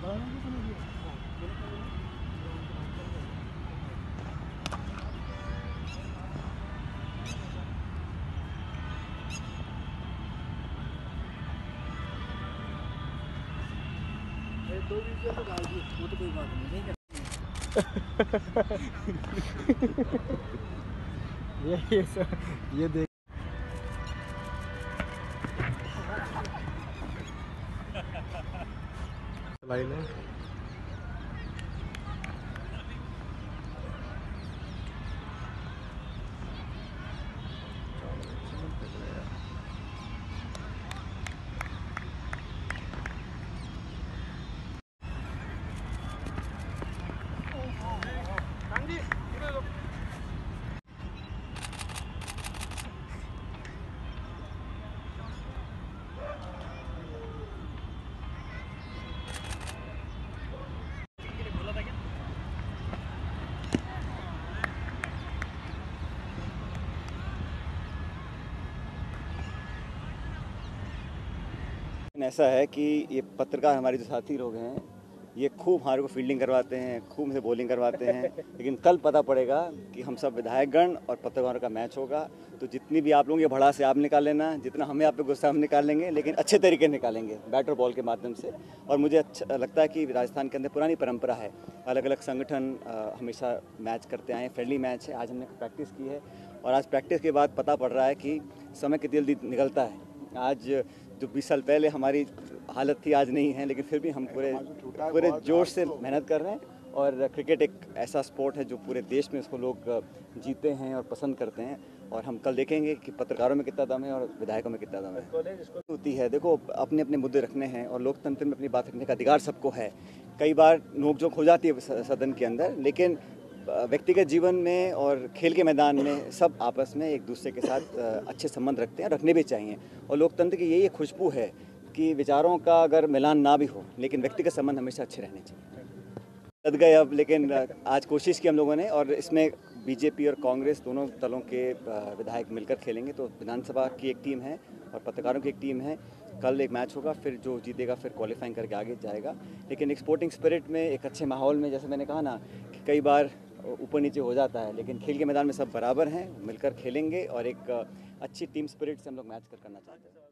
ये ये ये देख लाइन है ऐसा है कि ये पत्रकार हमारे जो साथी लोग हैं ये खूब हमारे को फील्डिंग करवाते हैं खूब से बॉलिंग करवाते हैं। लेकिन कल पता पड़ेगा कि हम सब विधायकगण और पत्रकारों का मैच होगा। तो जितनी भी आप लोग ये भड़ा से आप निकाल लेना जितना हमें आप पे गुस्सा हम निकाल लेंगे लेकिन अच्छे तरीके निकालेंगे बैट और बॉल के माध्यम से। और मुझे अच्छा लगता है कि राजस्थान के अंदर पुरानी परंपरा है। अलग अलग संगठन हमेशा मैच करते आए फ्रेंडली मैच है। आज हमने प्रैक्टिस की है। और आज प्रैक्टिस के बाद पता पड़ रहा है कि समय कितनी जल्दी निकलता है। आज जो 20 साल पहले हमारी हालत थी, आज नहीं है, लेकिन फिर भी हम पूरे पूरे जोश से मेहनत कर रहे हैं और क्रिकेट एक ऐसा स्पोर्ट है जो पूरे देश में इसको लोग जीते हैं और पसंद करते हैं। और हम कल देखेंगे कि पत्रकारों में कितना दम है और विधायकों में कितना दम है। होती है, देखो अपने अपने मुद्दे रखने हैं और लोकतंत्र में अपनी बात रखने का अधिकार सबको है। कई बार नोकझोंक हो जाती है सदन के अंदर, लेकिन व्यक्तिगत जीवन में और खेल के मैदान में सब आपस में एक दूसरे के साथ अच्छे संबंध रखते हैं रखने भी चाहिए। और लोकतंत्र की यही खुशबू है कि विचारों का अगर मिलान ना भी हो, लेकिन व्यक्तिगत संबंध हमेशा अच्छे रहने चाहिए। लद गए अब, लेकिन आज कोशिश की हम लोगों ने और इसमें बीजेपी और कांग्रेस दोनों दलों के विधायक मिलकर खेलेंगे तो विधानसभा की एक टीम है और पत्रकारों की एक टीम है। कल एक मैच होगा, फिर जो जीतेगा फिर क्वालिफाइंग करके आगे जाएगा। लेकिन एक स्पोर्टिंग स्पिरिट में, एक अच्छे माहौल में, जैसे मैंने कहा ना कि कई बार ऊपर नीचे हो जाता है, लेकिन खेल के मैदान में सब बराबर हैं, मिलकर खेलेंगे और एक अच्छी टीम स्पिरिट से हम लोग मैच कर करना चाहते हैं।